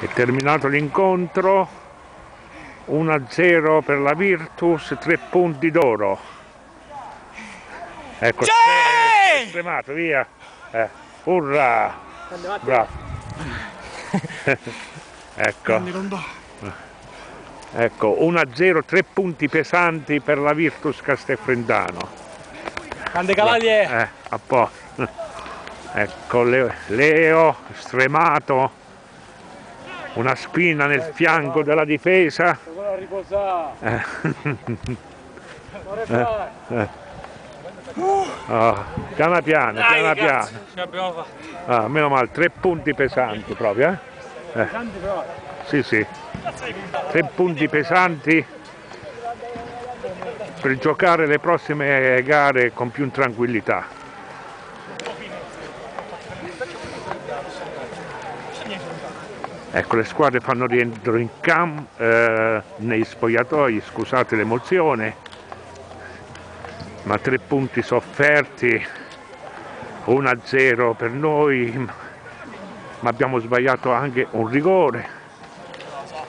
È terminato l'incontro, 1-0 per la Virtus, 3 punti d'oro. Ecco, Sì! stremato, via. Eh, urra! Bravo. ecco, ecco, 1-0, 3 punti pesanti per la Virtus Castelfrentano. Grande cavaliere! Eh, a posto. Ecco Leo, Leo, stremato, una spina nel fianco della difesa. Riposare! Eh. Eh. Ah, piano piano, piano piano. Ah, meno male, tre punti pesanti proprio, eh? Eh, sì, sì. Tre punti pesanti per giocare le prossime gare con più tranquillità. Ecco, le squadre fanno rientro in campo, eh, nei spogliatoi, scusate l'emozione, ma tre punti sofferti, 1-0 per noi, ma abbiamo sbagliato anche un rigore,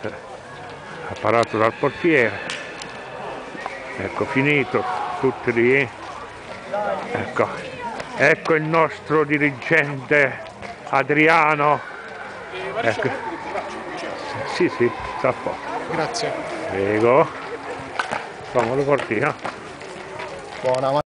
eh, apparato dal portiere. Ecco, finito, tutti lì. Ecco, ecco il nostro dirigente Adriano. Ecco. Sì, sì, sta a posto. Grazie. Prego. Famolo portino. Buona